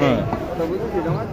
হ্যাঁ কথা বুঝেছি তোমার